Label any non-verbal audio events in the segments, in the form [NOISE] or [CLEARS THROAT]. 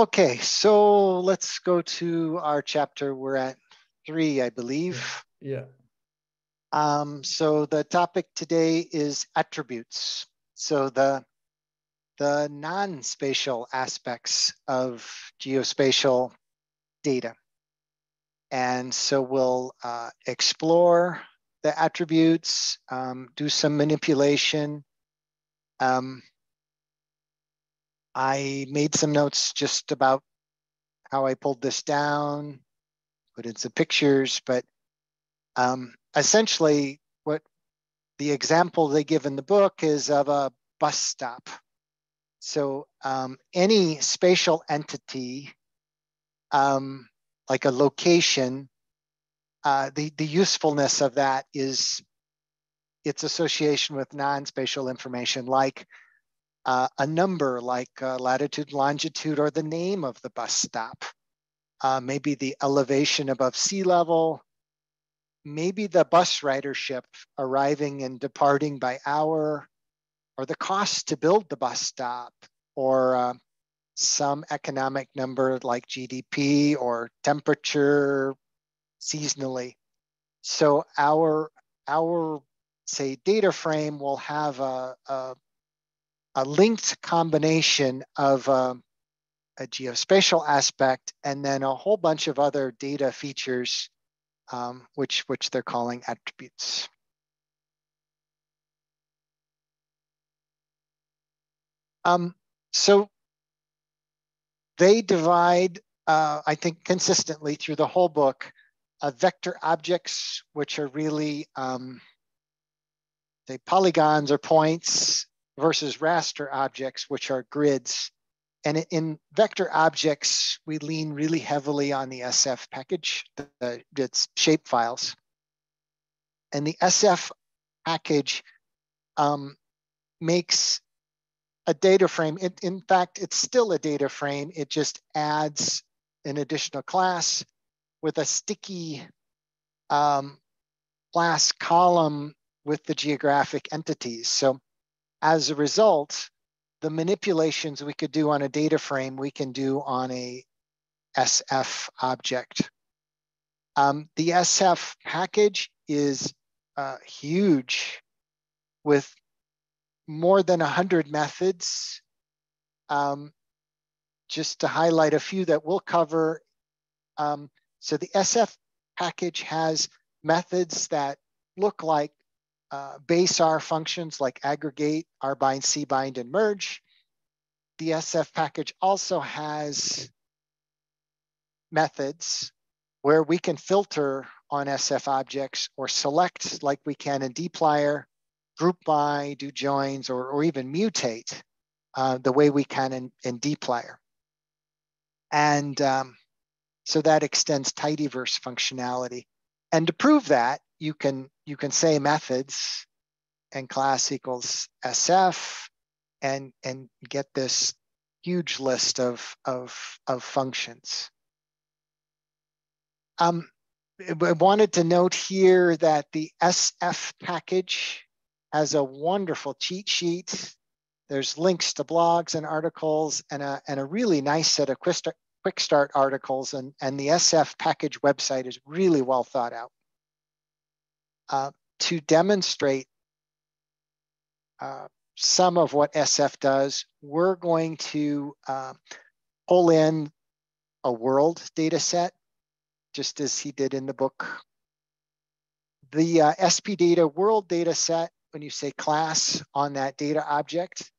Okay, so let's go to our chapter. We're at three, I believe. Yeah. Um, so the topic today is attributes. So the the non-spatial aspects of geospatial data. And so we'll uh, explore the attributes, um, do some manipulation. Um, I made some notes just about how I pulled this down, put in some pictures, but um, essentially what the example they give in the book is of a bus stop. So um, any spatial entity, um, like a location, uh, the, the usefulness of that is its association with non-spatial information like uh, a number like uh, latitude, longitude, or the name of the bus stop. Uh, maybe the elevation above sea level, maybe the bus ridership arriving and departing by hour, or the cost to build the bus stop, or uh, some economic number like GDP or temperature seasonally. So our our say data frame will have a, a, a linked combination of um, a geospatial aspect and then a whole bunch of other data features, um, which, which they're calling attributes. Um, so they divide, uh, I think, consistently through the whole book, uh, vector objects, which are really um, say polygons or points, versus raster objects, which are grids. And in vector objects, we lean really heavily on the SF package, the, its shape files. And the SF package um, makes a data frame. It, in fact, it's still a data frame. It just adds an additional class with a sticky um, class column with the geographic entities. So as a result, the manipulations we could do on a data frame, we can do on a SF object. Um, the SF package is uh, huge with more than 100 methods. Um, just to highlight a few that we'll cover. Um, so the SF package has methods that look like uh, base R functions like aggregate, rbind, cbind, and merge. The SF package also has methods where we can filter on SF objects or select like we can in dplyr, group by, do joins, or, or even mutate uh, the way we can in, in dplyr. And um, so that extends tidyverse functionality. And to prove that, you can you can say methods and class equals SF and and get this huge list of of of functions. Um, I wanted to note here that the SF package has a wonderful cheat sheet. There's links to blogs and articles and a, and a really nice set of quick start, quick start articles. And, and the SF package website is really well thought out. Uh, to demonstrate uh, some of what SF does, we're going to uh, pull in a world data set, just as he did in the book. The uh, spData world data set, when you say class on that data object,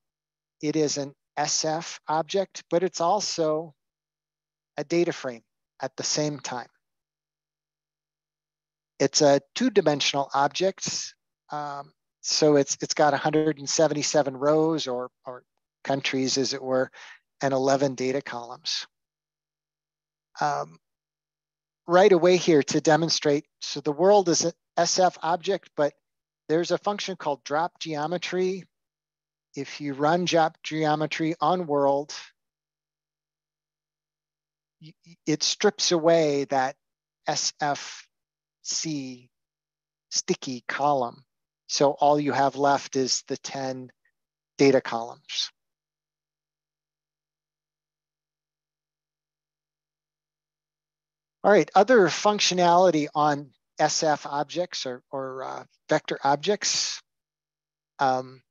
it is an SF object, but it's also a data frame at the same time. It's a two-dimensional object. Um, so it's it's got 177 rows or, or countries, as it were, and 11 data columns. Um, right away here to demonstrate, so the world is an SF object, but there's a function called drop geometry. If you run drop geometry on world, it strips away that SF C sticky column. So all you have left is the 10 data columns. All right, other functionality on SF objects or, or uh, vector objects, um,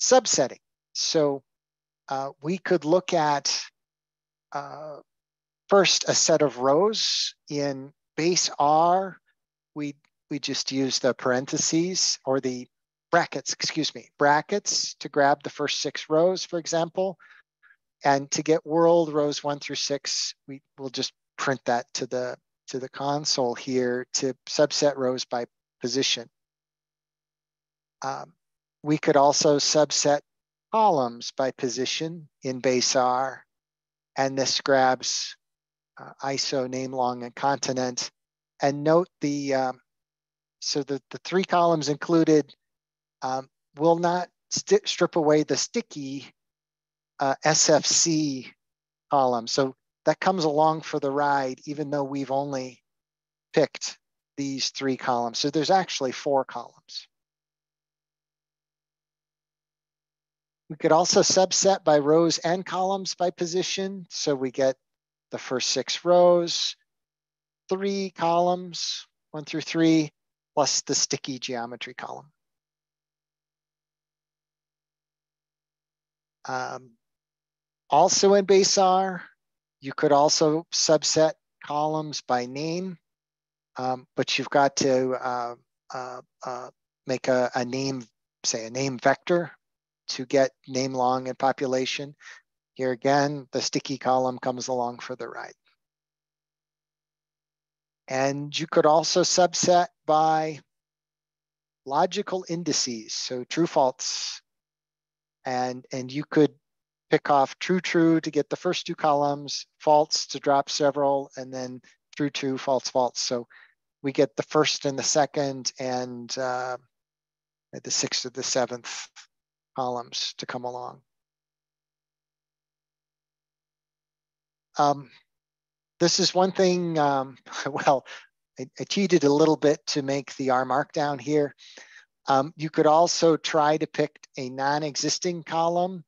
subsetting. So uh, we could look at uh, first a set of rows in base R. We, we just use the parentheses or the brackets, excuse me, brackets to grab the first six rows, for example. And to get world rows one through six, we will just print that to the to the console here to subset rows by position. Um, we could also subset columns by position in base R, and this grabs uh, ISO, name, long, and continent. And note the, um, so the, the three columns included um, will not strip away the sticky uh, SFC column. So that comes along for the ride, even though we've only picked these three columns. So there's actually four columns. We could also subset by rows and columns by position. So we get the first six rows, three columns, one through three, plus the sticky geometry column. Um, also in base R, you could also subset columns by name, um, but you've got to uh, uh, uh, make a, a, name, say a name vector to get name long and population. Here again, the sticky column comes along for the ride. And you could also subset by logical indices, so true false. And, and you could pick off true, true to get the first two columns, false to drop several, and then true, true, false, false. So we get the first and the second and uh, the sixth or the seventh columns to come along. Um, this is one thing, um, [LAUGHS] well, I, I, cheated a little bit to make the R markdown here. Um, you could also try to pick a non-existing column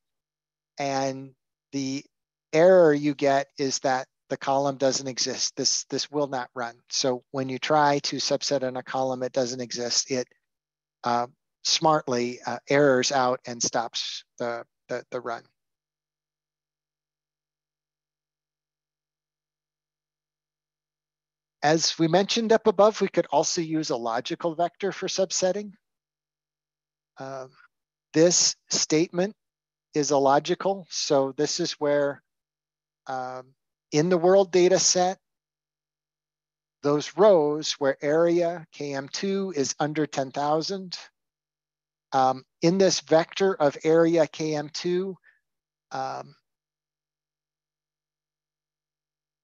and the error you get is that the column doesn't exist. This, this will not run. So when you try to subset in a column, it doesn't exist. It uh, smartly uh, errors out and stops the, the, the run. As we mentioned up above, we could also use a logical vector for subsetting. Um, this statement is illogical. So this is where um, in the world data set, those rows where area KM2 is under 10,000, um, in this vector of area KM2, um,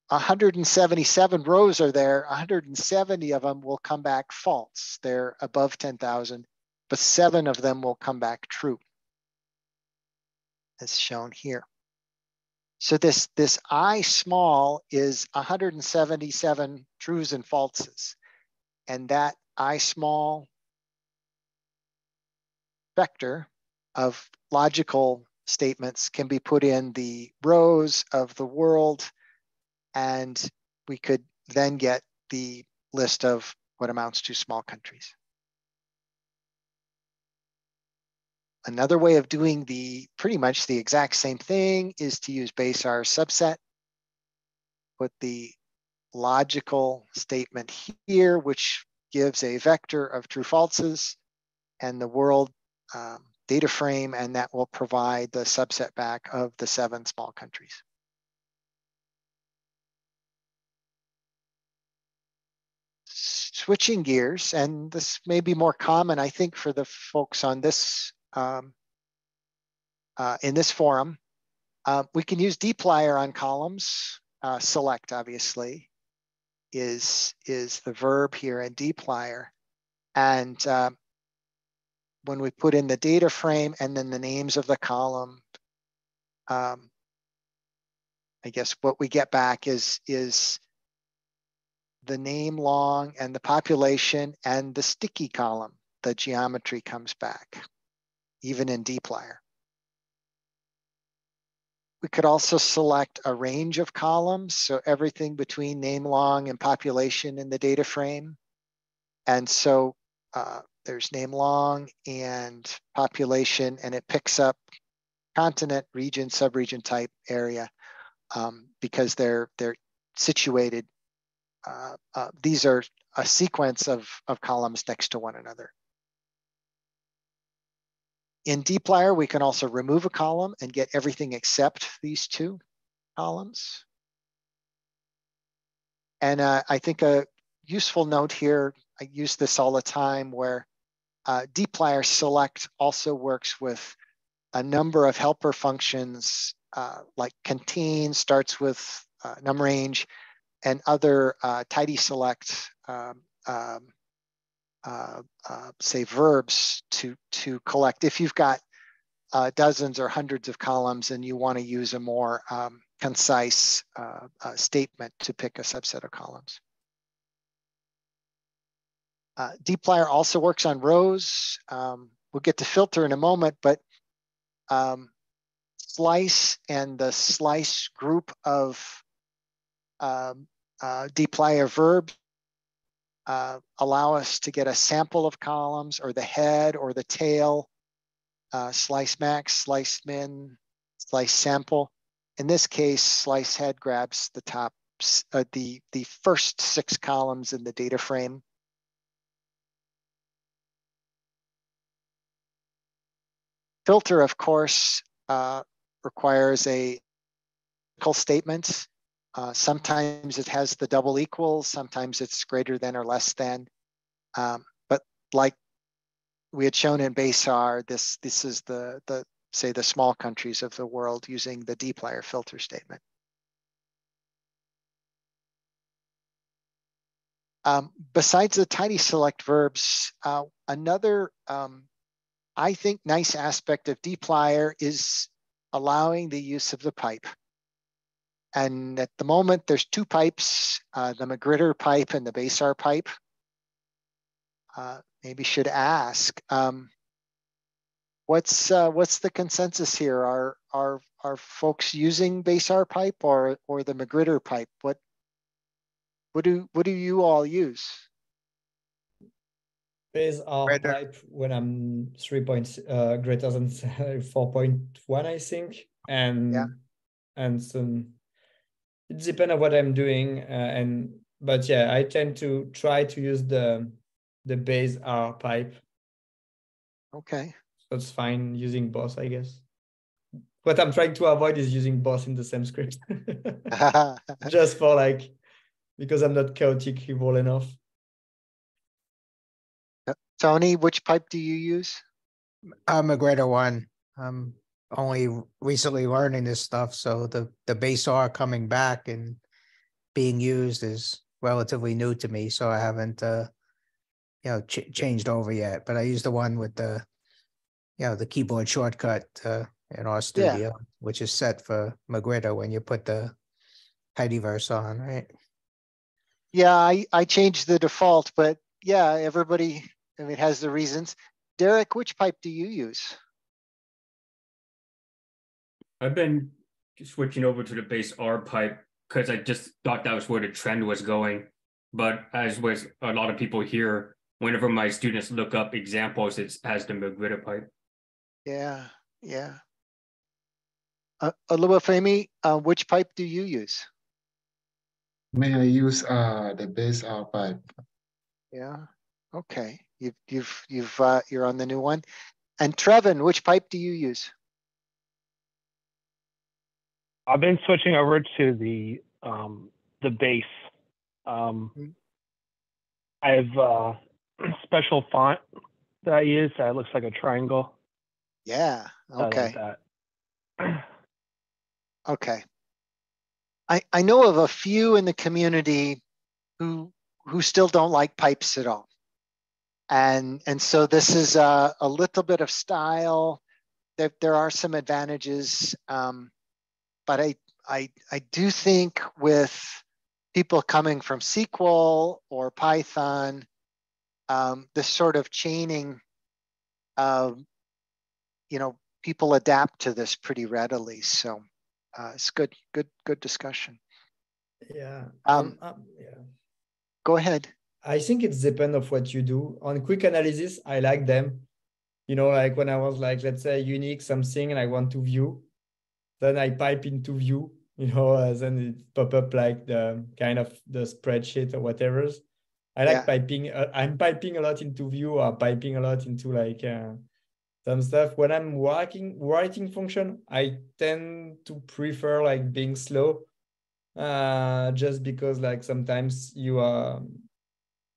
177 rows are there, 170 of them will come back false. They're above 10,000, but seven of them will come back true as shown here. So this, this I small is 177 trues and falses. And that I small vector of logical statements can be put in the rows of the world and we could then get the list of what amounts to small countries. Another way of doing the pretty much the exact same thing is to use base R subset. Put the logical statement here, which gives a vector of true falses and the world um, data frame, and that will provide the subset back of the seven small countries. Switching gears, and this may be more common, I think, for the folks on this um, uh, in this forum. Uh, we can use dplyr on columns. Uh, select, obviously, is, is the verb here in dplyr. And uh, when we put in the data frame and then the names of the column, um, I guess what we get back is, is the name long and the population and the sticky column, the geometry comes back even in dplyr. we could also select a range of columns. So everything between name long and population in the data frame. And so uh, there's name long and population, and it picks up continent, region, subregion type area um, because they're they're situated. Uh, uh, these are a sequence of, of columns next to one another. In dplyr, we can also remove a column and get everything except these two columns. And uh, I think a useful note here, I use this all the time where uh, dplyr select also works with a number of helper functions uh, like contain starts with uh, num range and other uh, tidy select um, um, uh, uh, say verbs to to collect if you've got uh, dozens or hundreds of columns and you want to use a more um, concise uh, uh, statement to pick a subset of columns. Uh, dplyr also works on rows. Um, we'll get to filter in a moment, but um, slice and the slice group of um, uh, dplyr verbs uh, allow us to get a sample of columns or the head or the tail, uh, slice max, slice min, slice sample. In this case, slice head grabs the top, uh, the, the first six columns in the data frame. Filter, of course, uh, requires a statement uh, sometimes it has the double equals, sometimes it's greater than or less than. Um, but like we had shown in base R, this, this is the, the, say the small countries of the world using the dplyr filter statement. Um, besides the tidy select verbs, uh, another, um, I think, nice aspect of dplyr is allowing the use of the pipe. And at the moment, there's two pipes, uh, the Magrittr pipe and the base R pipe. Uh, maybe should ask, um, what's uh, what's the consensus here? Are are are folks using base R pipe or or the Magrittr pipe? What what do what do you all use? base R pipe when I'm three points uh, greater than [LAUGHS] four point one, I think, and yeah. and some it depends on what I'm doing, uh, and but yeah, I tend to try to use the the base r pipe. Okay. So it's fine using both, I guess. What I'm trying to avoid is using both in the same script, [LAUGHS] [LAUGHS] just for like because I'm not chaotic evil enough. Tony, which pipe do you use? I'm a greater one. Um, only recently learning this stuff, so the the base R coming back and being used is relatively new to me. So I haven't, uh, you know, ch- changed over yet. But I use the one with the, you know, the keyboard shortcut uh, in RStudio, yeah. which is set for Magrittr when you put the tidyverse on, right? Yeah, I I changed the default, but yeah, everybody. I mean, has the reasons. Derek, which pipe do you use? I've been switching over to the base R pipe because I just thought that was where the trend was going. But as with a lot of people here, whenever my students look up examples, it has the Magrittr pipe. Yeah, yeah. Uh, Oluwafemi, uh, which pipe do you use? May I use uh, the R pipe? Yeah. Okay. You've you've you've uh, you're on the new one. And Trevin, which pipe do you use? I've been switching over to the um, the base. Um, mm-hmm. I have uh, [CLEARS THROAT] special font that I use that looks like a triangle. Yeah. Okay. Like [CLEARS THROAT] okay. I I know of a few in the community who who still don't like pipes at all, and and so this is a, a little bit of style. There there are some advantages. Um, but I, I, I do think with people coming from SQL or Python, um, this sort of chaining, uh, you know, people adapt to this pretty readily. So uh, it's good, good, good discussion. Yeah. Um, um, um, yeah. Go ahead. I think it's depend of what you do. On quick analysis, I like them. You know, like when I was like, let's say unique something and I want to view, then I pipe into view, you know, uh, then it pop up like the kind of the spreadsheet or whatever. I like yeah. piping. Uh, I'm piping a lot into view or piping a lot into like uh, some stuff. When I'm working writing function, I tend to prefer like being slow, uh, just because like sometimes you are,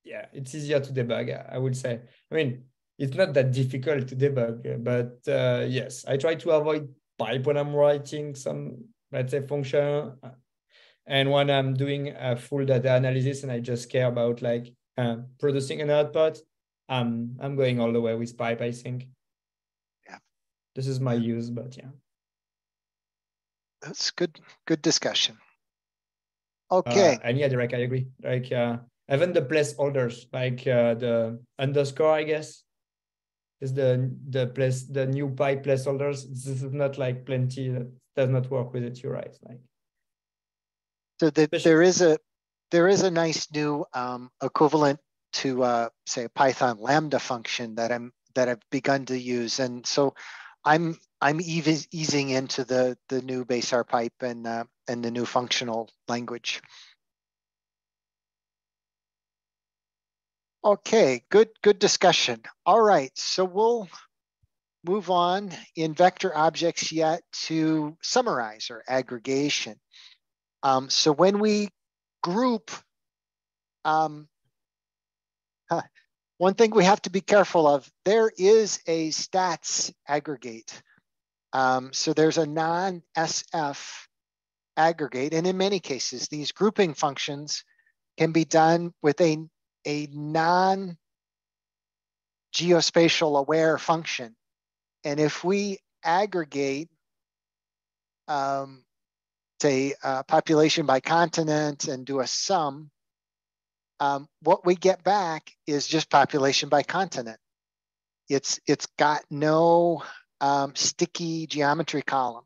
yeah, it's easier to debug. I would say. I mean, it's not that difficult to debug, but uh, yes, I try to avoid pipe when I'm writing some let's say function. And when I'm doing a full data analysis and I just care about like uh, producing an output, um, I'm going all the way with pipe, I think Yeah. this is my use, but yeah. That's good, good discussion. Okay. Uh, and yeah, Derek, I agree. Like uh, even the placeholders, like uh, the underscore, I guess, is the the place the new pipe placeholders. This is not like plenty that does not work with it. You're right. Like so that there is a there is a nice new um, equivalent to uh, say a Python Lambda function that I'm that I've begun to use, and so I'm I'm easing into the the new base R pipe and uh, and the new functional language. Okay, good good discussion. All right, so we'll move on in vector objects yet to summarize or aggregation. Um, so when we group um, one thing we have to be careful of, there is a stats aggregate. Um, so there's a non-SF aggregate. And in many cases, these grouping functions can be done with a, a non-geospatial aware function. And if we aggregate, um, say, uh, population by continent and do a sum, um, what we get back is just population by continent. It's it's got no um, sticky geometry column.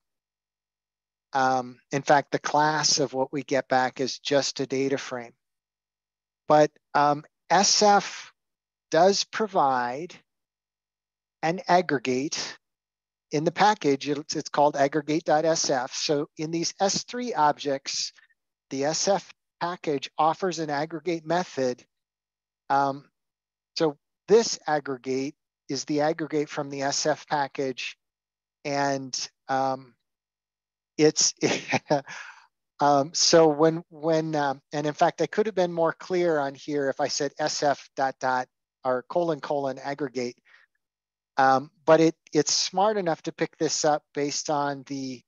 Um, in fact, the class of what we get back is just a data frame. But um, SF does provide an aggregate in the package. It's, it's called aggregate.sf. So in these S3 objects, the SF package offers an aggregate method. Um, so this aggregate is the aggregate from the SF package. And um, it's, [LAUGHS] um, so when, when um, and in fact, I could have been more clear on here if I said SF dot dot or colon colon aggregate. Um, but it it's smart enough to pick this up based on the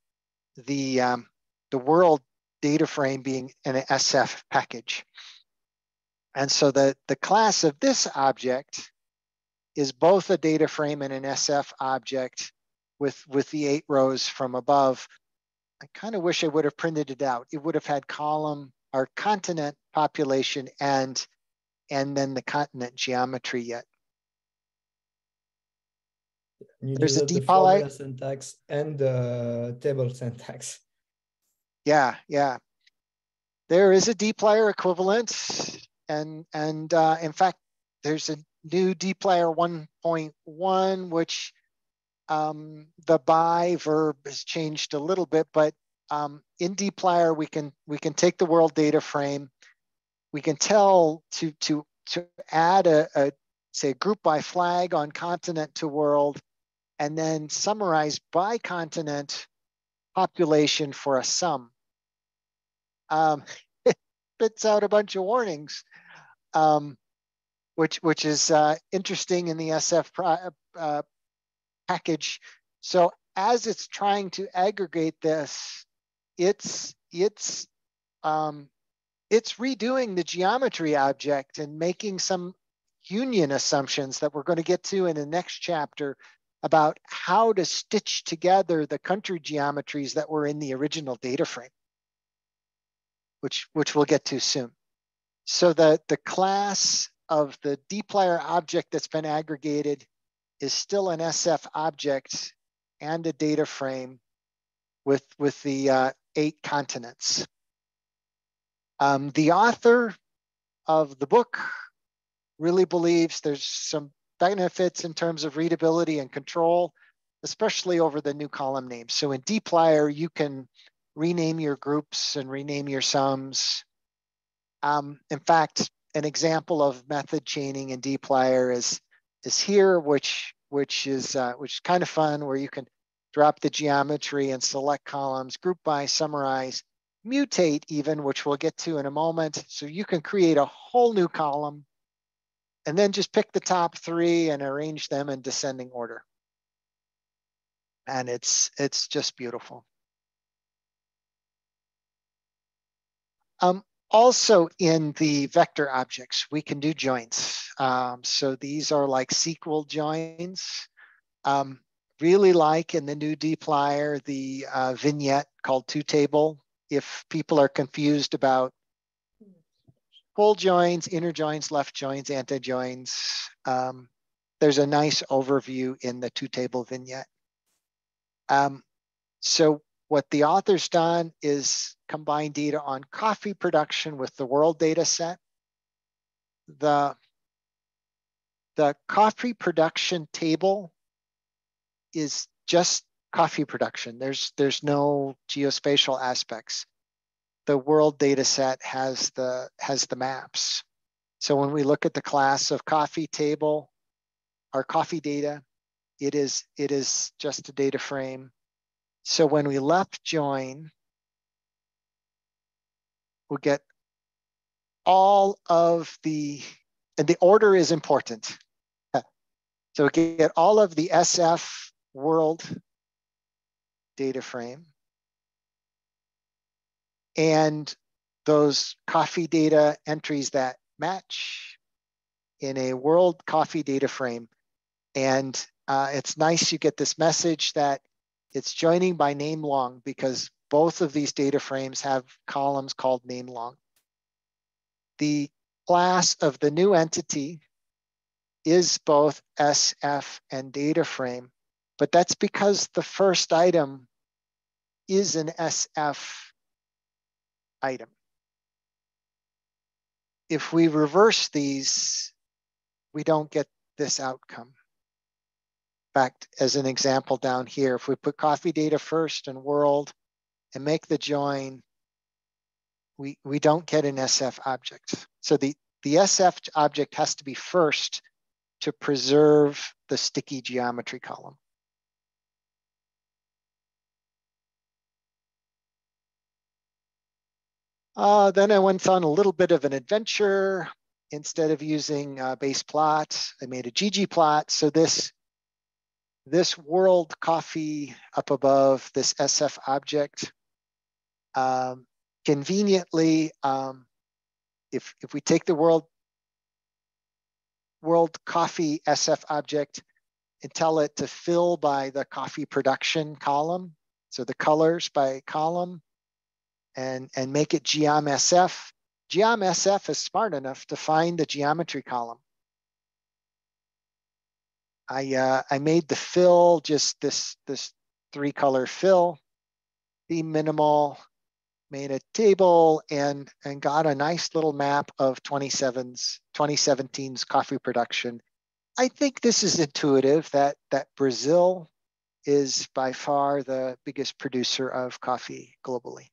the um, the world data frame being an SF package. And so the, the class of this object is both a data frame and an SF object with, with the eight rows from above. I kind of wish I would have printed it out. It would have had column or continent population and, and then the continent geometry yet. There's a dplyr syntax and the table syntax. Yeah, yeah. There is a dplyr equivalent, and and uh, in fact, there's a new dplyr 1.1, which um, the by verb has changed a little bit, but um, in dplyr we can we can take the world data frame, we can tell to to to add a, a say group by flag on continent to world, and then summarize by continent population for a sum. Um, [LAUGHS] it spits out a bunch of warnings, um, which which is uh, interesting in the SF uh, uh, package. So as it's trying to aggregate this, it's it's um, it's redoing the geometry object and making some union assumptions that we're going to get to in the next chapter about how to stitch together the country geometries that were in the original data frame which, which we'll get to soon. So the, the class of the dplyr object that's been aggregated is still an SF object and a data frame with, with the uh, eight continents. Um, the author of the book really believes there's some benefits in terms of readability and control, especially over the new column names. So in dplyr, you can rename your groups and rename your sums. Um, in fact, an example of method chaining in dplyr is is here, which which is uh, which is kind of fun, where you can drop the geometry and select columns, group by, summarize, mutate even, which we'll get to in a moment. So you can create a whole new column and then just pick the top three and arrange them in descending order. And it's, it's just beautiful. Um, also in the vector objects, we can do joins. Um, so these are like SQL joins. Um, really like in the new dplyr, the uh, vignette called two table. If people are confused about full joins, inner joins, left joins, anti-joins, um, there's a nice overview in the two table vignette. Um, so what the author's done is combine data on coffee production with the world data set. The, the coffee production table is just coffee production. There's, there's no geospatial aspects. The world data set has the, has the maps. So when we look at the class of coffee table, our coffee data, it is, it is just a data frame so when we left join, we'll get all of the, and the order is important. So we get all of the SF world data frame and those coffee data entries that match in a world coffee data frame. And uh, it's nice you get this message that it's joining by name long because both of these data frames have columns called name long. The class of the new entity is both SF and data frame, but that's because the first item is an SF item. If we reverse these, we don't get this outcome as an example down here, if we put coffee data first and world and make the join, we, we don't get an SF object. So the, the SF object has to be first to preserve the sticky geometry column. Uh, then I went on a little bit of an adventure. Instead of using uh, base plot, I made a ggplot. So this this world coffee up above, this SF object, um, conveniently, um, if, if we take the world, world coffee SF object and tell it to fill by the coffee production column, so the colors by column, and, and make it geom SF, geom SF is smart enough to find the geometry column I uh, I made the fill just this this three color fill, be minimal, made a table and and got a nice little map of 27's 2017's coffee production. I think this is intuitive that that Brazil is by far the biggest producer of coffee globally.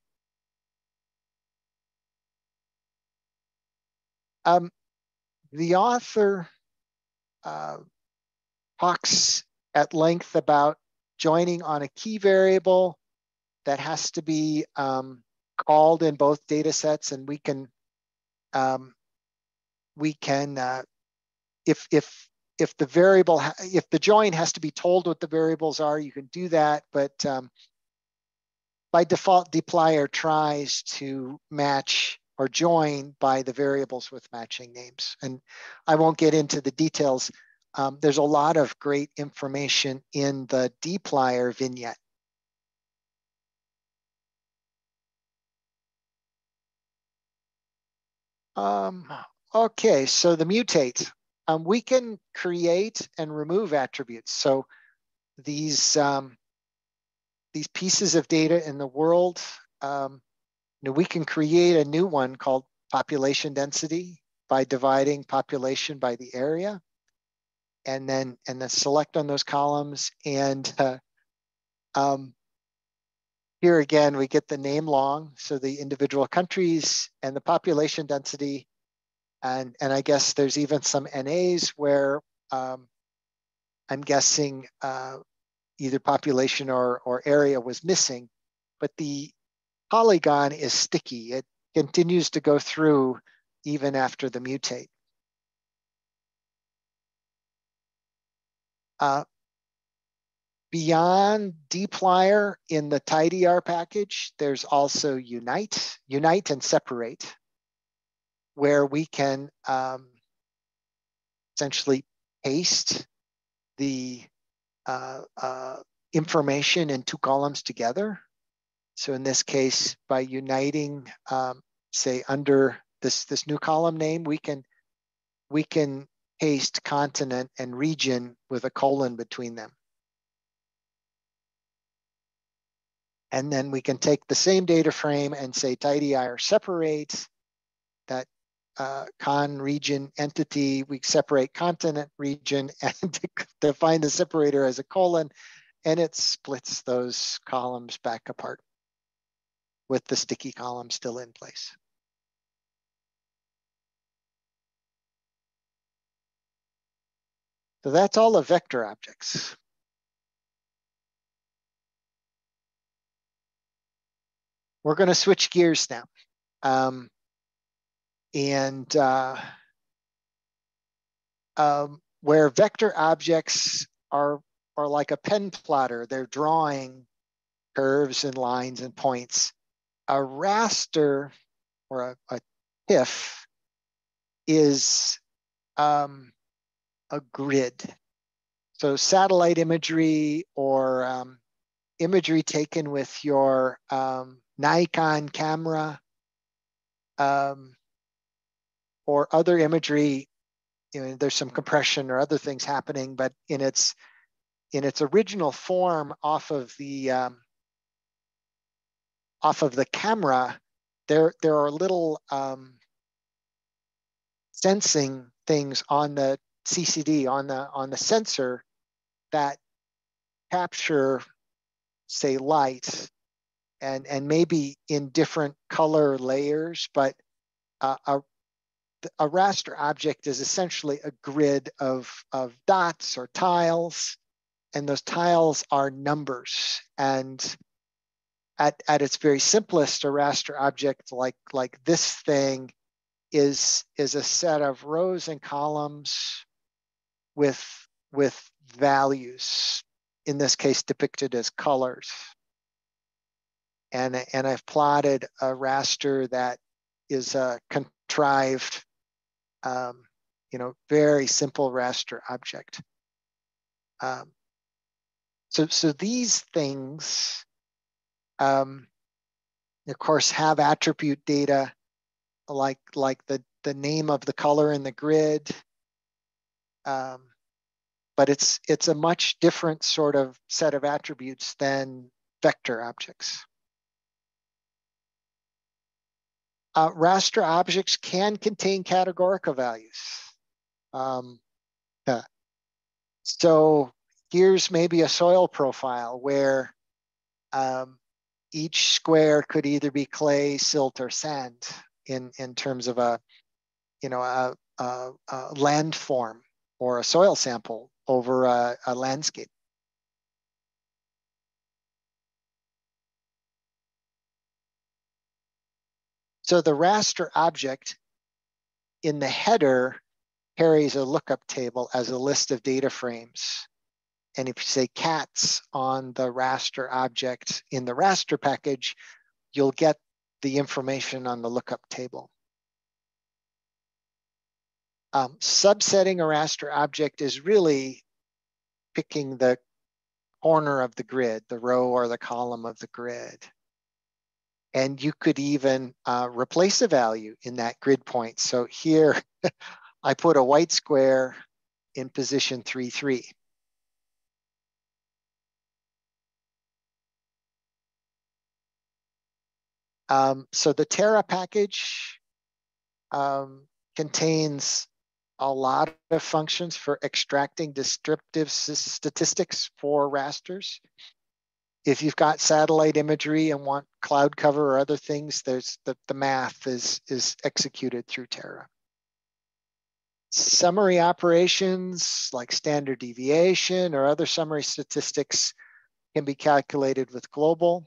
Um, the author uh, talks at length about joining on a key variable that has to be um, called in both data sets and we can um, we can uh, if if if the variable if the join has to be told what the variables are you can do that but um, by default dplyr tries to match or join by the variables with matching names. And i won't get into the details um, there's a lot of great information in the dplyr vignette. Um, okay, so the mutate. Um, we can create and remove attributes. So these, um, these pieces of data in the world. Um, you know, we can create a new one called population density by dividing population by the area and then and then select on those columns. And uh, um, here again we get the name long so the individual countries and the population density. And and I guess there's even some NAs where um, I'm guessing uh, either population or or area was missing but the polygon is sticky. It continues to go through even after the mutate Uh, beyond dplyr in the tidyr package, there's also unite, unite and separate, where we can um, essentially paste the uh, uh, information in two columns together. So in this case, by uniting, um, say under this this new column name, we can we can paste continent and region with a colon between them. And then we can take the same data frame and say tidyr separates that uh, con region entity. We separate continent region [LAUGHS] and define the separator as a colon, and it splits those columns back apart with the sticky column still in place. So that's all the vector objects. We're going to switch gears now. Um, and uh, um, where vector objects are, are like a pen plotter, they're drawing curves and lines and points. A raster or a, a TIFF is um, a grid. So satellite imagery or um, imagery taken with your um, Nikon camera um, or other imagery, you know, there's some compression or other things happening, but in its in its original form off of the um, off of the camera, there there are little um, sensing things on the CCD on the on the sensor that capture, say, light, and and maybe in different color layers, but uh, a a raster object is essentially a grid of of dots or tiles, and those tiles are numbers. And at at its very simplest, a raster object like like this thing is is a set of rows and columns with with values, in this case depicted as colors. And, and I've plotted a raster that is a contrived, um, you know, very simple raster object. Um, so, so these things, um, of course, have attribute data like like the the name of the color in the grid, um, but it's it's a much different sort of set of attributes than vector objects. Uh, raster objects can contain categorical values. Um, yeah. So here's maybe a soil profile where um, each square could either be clay, silt, or sand in, in terms of a, you know, a, a, a landform or a soil sample over a, a landscape. So the raster object in the header carries a lookup table as a list of data frames. And if you say cats on the raster object in the raster package, you'll get the information on the lookup table. Um, subsetting a raster object is really picking the corner of the grid, the row or the column of the grid. And you could even uh, replace a value in that grid point. So here, [LAUGHS] I put a white square in position 3, 3. Um, so the Terra package um, contains a lot of functions for extracting descriptive statistics for rasters. If you've got satellite imagery and want cloud cover or other things, there's the, the math is, is executed through Terra. Summary operations like standard deviation or other summary statistics can be calculated with global.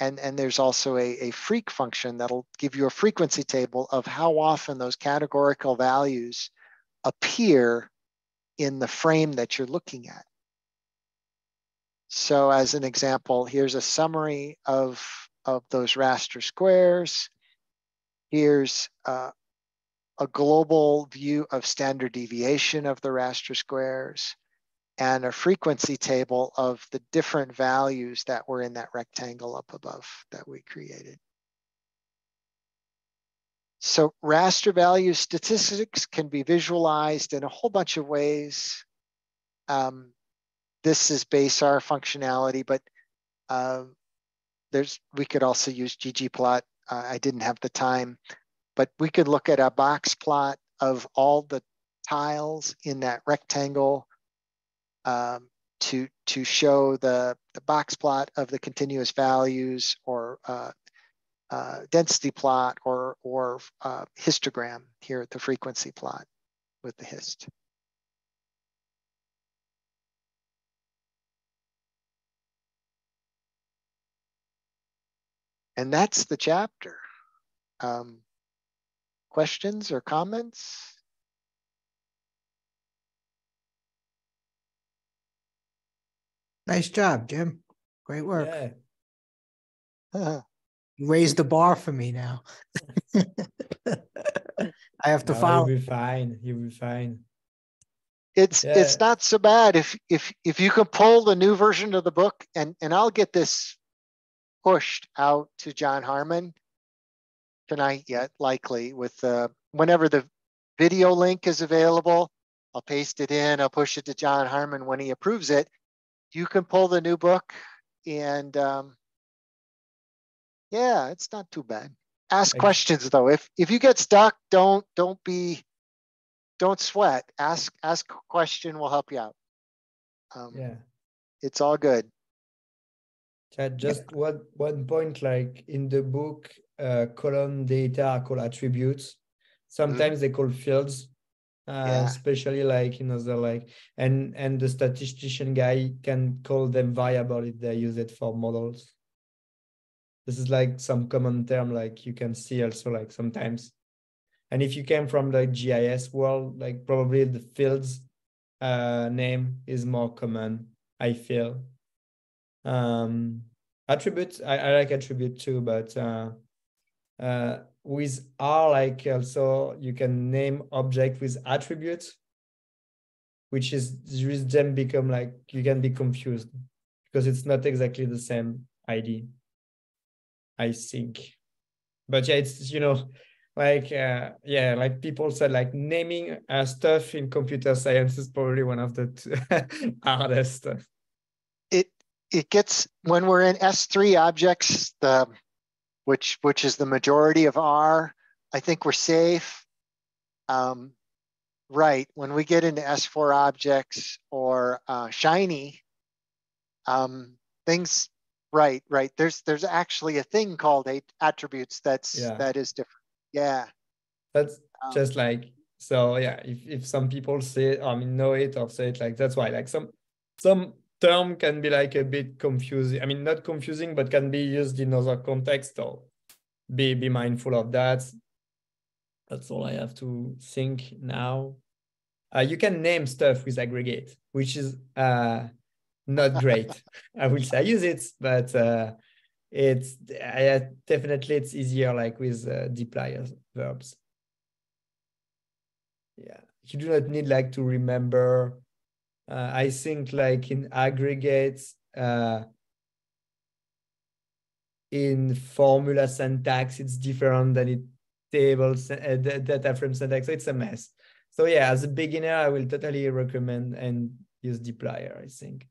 And, and there's also a, a freq function that'll give you a frequency table of how often those categorical values appear in the frame that you're looking at. So as an example, here's a summary of, of those raster squares. Here's uh, a global view of standard deviation of the raster squares and a frequency table of the different values that were in that rectangle up above that we created. So raster value statistics can be visualized in a whole bunch of ways. Um, this is base-R functionality, but uh, there's we could also use ggplot. Uh, I didn't have the time, but we could look at a box plot of all the tiles in that rectangle um, to to show the, the box plot of the continuous values or uh, uh, density plot or, or uh, histogram here at the frequency plot with the hist. And that's the chapter. Um, questions or comments? Nice job, Jim. Great work. Yeah. [LAUGHS] You raised the bar for me now. [LAUGHS] I have to No, follow. You'll be fine. You'll be fine. It's it's not so bad if if if you can pull the new version of the book and and I'll get this pushed out to Jon Harmon tonight yet likely with uh whenever the video link is available I'll paste it in I'll push it to Jon Harmon when he approves it you can pull the new book and um yeah it's not too bad. Ask I- questions though. If if you get stuck don't don't be don't sweat. Ask ask a question we'll help you out. Um Yeah. it's all good. Chad, just one one point, like in the book, uh, column data are called attributes. Sometimes they call fields, uh. Yeah. especially like you know the like and and the statistician guy can call them variable if they use it for models. This is like some common term like you can see also like sometimes. And if you came from the GIS world, like probably the fields uh, name is more common, I feel um attribute I, I like attribute too but uh uh with r like also you can name object with attributes which is with them become like you can be confused because it's not exactly the same id i think. But yeah it's you know like uh yeah like people said like naming uh, stuff in computer science is probably one of the [LAUGHS] hardest. It it gets when we're in S3 objects, the which which is the majority of R, I think we're safe. Um, right when we get into S4 objects or uh, Shiny, um, things right right. There's there's actually a thing called a, attributes that's Yeah. that is different. Yeah. that's Um, just like so yeah if, if some people say i mean know it or say it like that's why like some some term can be like a bit confusing i mean not confusing but can be used in other contexts. or be be mindful of that. That's all i have to think now. Uh, you can name stuff with aggregate which is uh not great. [LAUGHS] I will say i use it but uh it's uh, definitely it's easier like with uh, dplyr verbs. Yeah. You do not need like to remember uh, i think like in aggregates uh, in formula syntax it's different than in tables uh, data frame syntax it's a mess so yeah as a beginner i will totally recommend and use dplyr i think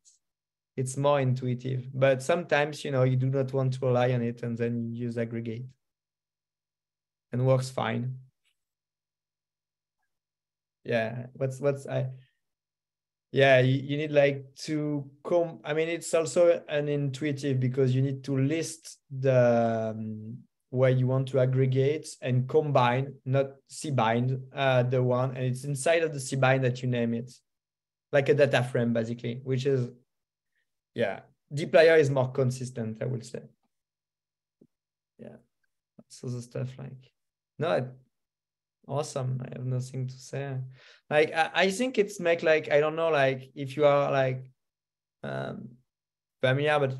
it's more intuitive. But sometimes, you know, you do not want to rely on it and then you use aggregate and works fine. Yeah, what's what's I yeah, you, you need like to come. I mean, it's also an intuitive because you need to list the um, where you want to aggregate and combine, not cbind uh, the one, and it's inside of the cbind that you name it, like a data frame basically, which is yeah, dplyr is more consistent, I would say. Yeah, so the stuff like no, awesome. I have nothing to say. Like I, I think it's make like I don't know like if you are like um familiar, but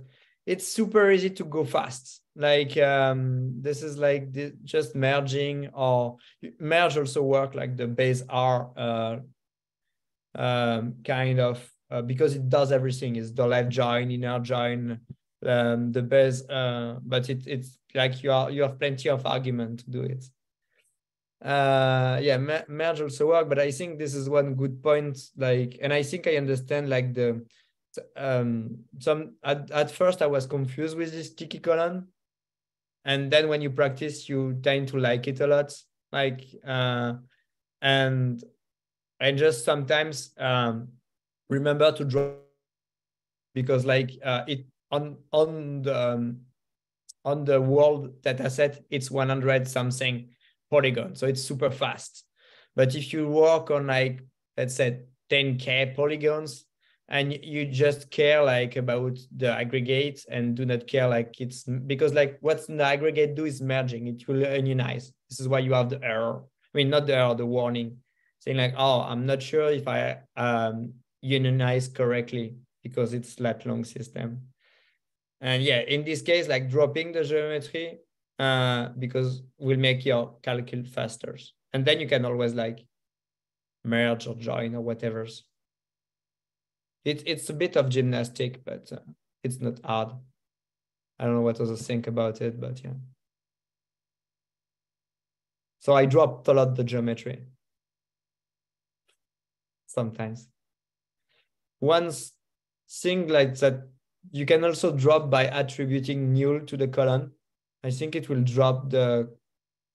it's super easy to go fast. Like um this is like the, just merging or merge also work like the base R uh um kind of uh, because it does everything. It's the left join, inner join, um, the base, uh, but it, it's like you are you have plenty of argument to do it. Uh, yeah, merge also work, but I think this is one good point. Like, and I think I understand like the um some at, at first I was confused with this sticky column, and then when you practice, you tend to like it a lot. Like, uh, and and just sometimes um remember to draw because like uh, it on on the um, on the world data set it's 100 something polygon so it's super fast. But if you work on like let's say 10k polygons and you just care like about the aggregate and do not care like it's because like what's the aggregate do is merging it will unionize this is why you have the error. I mean not the error the warning saying like oh i'm not sure if i um unionize correctly because it's lat long system. And yeah, in this case, like dropping the geometry uh, because will make your calcul faster. And then you can always like merge or join or whatever. It, it's a bit of gymnastic, but uh, it's not hard. I don't know what others think about it, but yeah. So I dropped a lot the geometry sometimes one thing like that you can also drop by attributing null to the column. I think it will drop the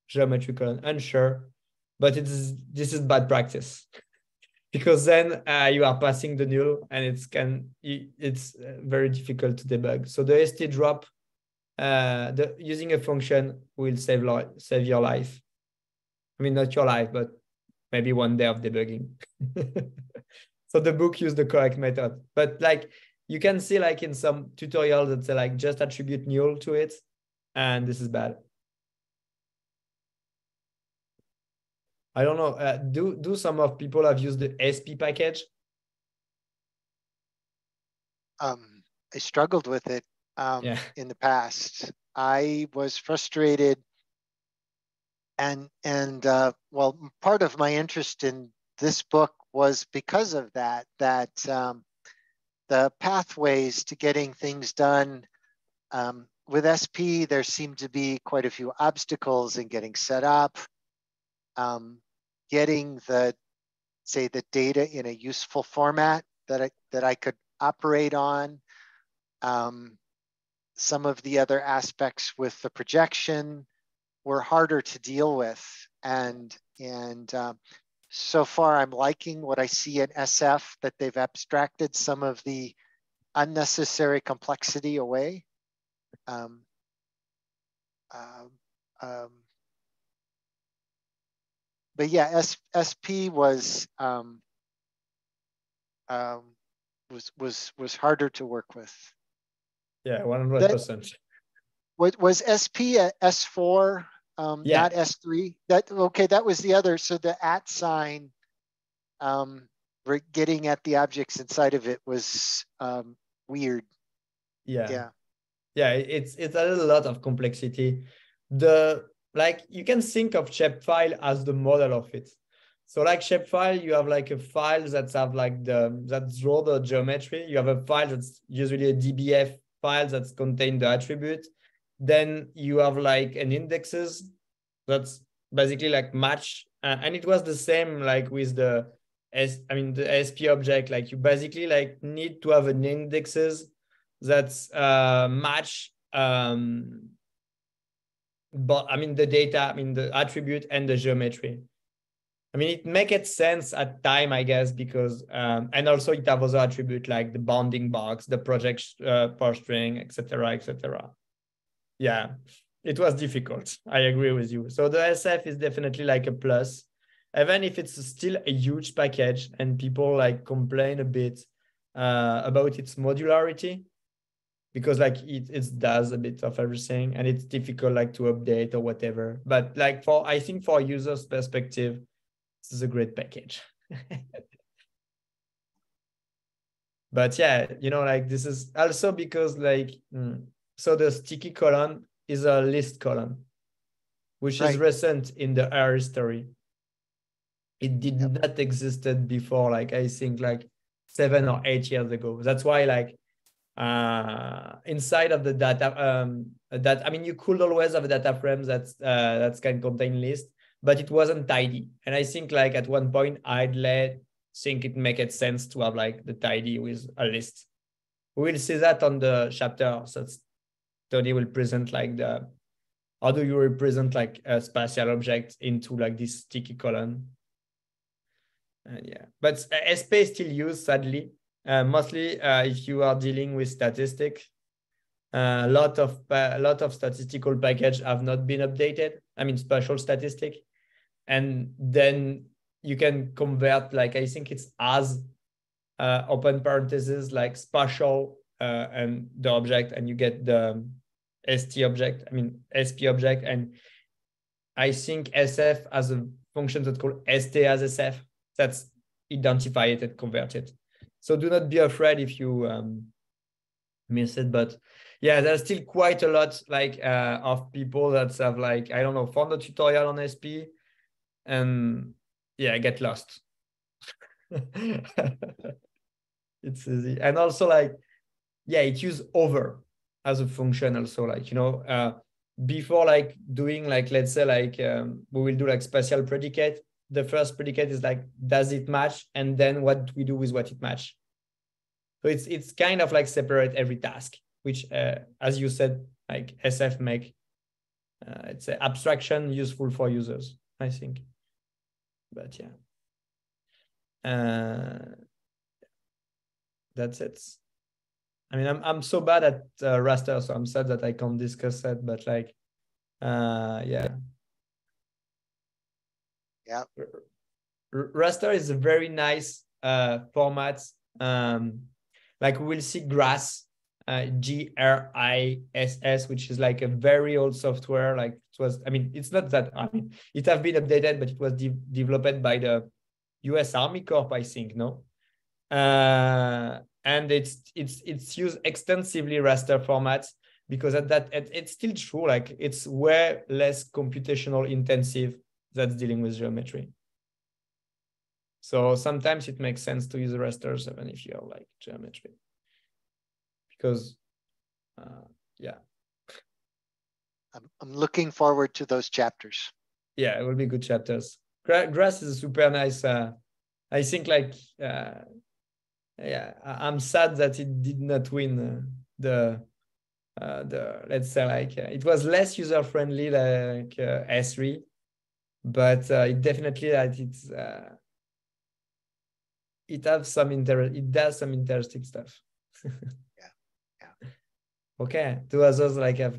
geometrical unsure, but it is this is bad practice [LAUGHS] because then uh, you are passing the null and it's can it's uh, very difficult to debug. So the st drop, uh, the using a function will save save your life. I mean not your life, but maybe one day of debugging. [LAUGHS] so the book used the correct method but like you can see like in some tutorials that say like just attribute null to it and this is bad. I don't know uh, do do some of people have used the sp package? Um i struggled with it um yeah. in the past. I was frustrated and and uh, well part of my interest in this book was because of that, that um, the pathways to getting things done um, with SP, there seemed to be quite a few obstacles in getting set up, um, getting the, say, the data in a useful format that I, that I could operate on. Um, some of the other aspects with the projection were harder to deal with. And, and um, so far I'm liking what I see in SF that they've abstracted some of the unnecessary complexity away. Um, um, um, but yeah, S, SP was um, um, was was was harder to work with. Yeah, one hundred percent. Was was SP a S4 um, yeah. not S3. That okay, that was the other. So the at sign um, getting at the objects inside of it was um, weird. Yeah. Yeah. Yeah, it's it's a lot of complexity. The like you can think of shapefile as the model of it. So like shapefile, you have like a file that have like the that draw the geometry. You have a file that's usually a DBF file that's contain the attribute then you have like an indexes that's basically like match uh, and it was the same like with the as I mean the SP object, like you basically like need to have an indexes that uh, match um, but I mean the data, I mean the attribute and the geometry. I mean it make it sense at time, I guess, because um, and also it have other attribute like the bounding box, the project uh, parse string, etc., etc. Yeah, it was difficult. I agree with you. So the SF is definitely like a plus, even if it's still a huge package and people like complain a bit uh, about its modularity because like it, it does a bit of everything and it's difficult like to update or whatever but like for i think for a users perspective this is a great package [LAUGHS] but yeah you know like this is also because like mm, so the sticky column is a list column which right. is recent in the r history it did yep. not existed before like i think like seven or eight years ago that's why like uh, inside of the data um, that I mean you could always have a data frame that's uh, that can contain list, but it wasn't tidy. And I think like at one point I'd let think it make it sense to have like the tidy with a list. We will see that on the chapter. So Tony will present like the how do you represent like a spatial object into like this sticky column. Uh, yeah, but SP is still used sadly uh, mostly uh, if you are dealing with statistics. Uh, a lot of a lot of statistical package have not been updated. I mean, spatial statistic, and then you can convert like I think it's as uh, open parentheses like spatial uh, and the object, and you get the ST object. I mean SP object, and I think SF as a function that's called ST as SF. That's identify it and convert it. So do not be afraid if you um, miss it. But yeah, there's still quite a lot like uh, of people that have like I don't know found a tutorial on SP and yeah get lost. [LAUGHS] it's easy and also like yeah it use over as a function also like you know uh, before like doing like let's say like um, we will do like spatial predicate the first predicate is like, does it match? And then what do we do with what it match? So it's it's kind of like separate every task, which, uh, as you said, like SF make, uh, it's an abstraction useful for users, I think. But yeah, uh, that's it. I mean, I'm I'm so bad at uh, raster, so I'm sad that I can't discuss that. But like, uh, yeah. Yeah. Raster is a very nice uh, format. Um, like we'll see Grass, uh, G R I S S, which is like a very old software. Like it was, I mean, it's not that, I mean, it have been updated, but it was de developed by the US Army Corp, I think, no? Uh, and it's it's it's used extensively raster formats because at that it, it's still true like it's way less computational intensive that's dealing with geometry. So sometimes it makes sense to use rasters even if you have like geometry. Because, uh, yeah. I'm, I'm looking forward to those chapters. Yeah, it will be good chapters. Grass is a super nice. Uh, I think like, uh, yeah, I'm sad that it did not win uh, the, uh, the let's say like, uh, it was less user friendly like uh, S3 but uh, it definitely that it's uh, it has some inter it does some interesting stuff. yeah, yeah. Okay. Do others like have?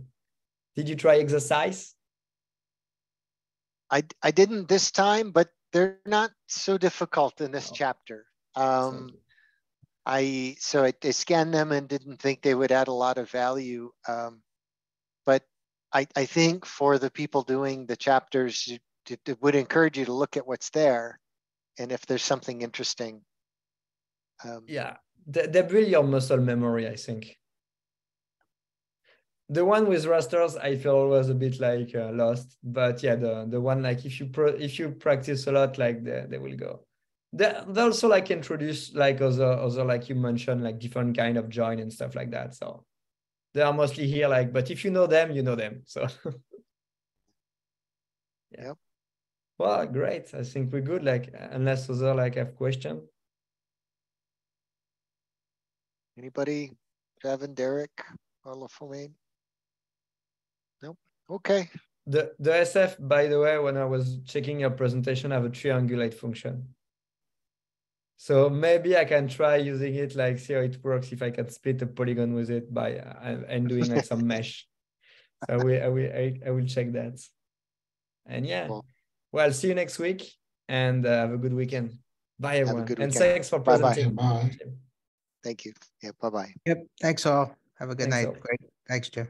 Did you try exercise? I I didn't this time, but they're not so difficult in this oh. chapter. Um, I so I, I, scanned them and didn't think they would add a lot of value. Um, but I, I think for the people doing the chapters, it, it would encourage you to look at what's there and if there's something interesting. Um, yeah, they, they build your muscle memory, I think. The one with rasters, I feel was a bit like uh, lost, but yeah, the the one like if you pro, if you practice a lot, like they, they will go. They, they also like introduce like other other like you mentioned like different kind of join and stuff like that. So they are mostly here like, but if you know them, you know them. So [LAUGHS] yeah. Yep. Well, great. I think we're good. Like, unless other like have question. Anybody? Kevin, Derek, or LaFollette? Nope. Okay. The the SF, by the way, when I was checking your presentation, I have a triangulate function. So maybe I can try using it, like see how it works if I can split a polygon with it by uh, and doing like some [LAUGHS] mesh. So I will, I will, I, I will check that. And yeah, cool. Well, see you next week and uh, have a good weekend. Bye, everyone. And weekend. thanks for presenting. Bye bye. Thank you. Yeah, bye bye. Yep. Thanks all. Have a good thanks night. All. Great. Thanks, Jim.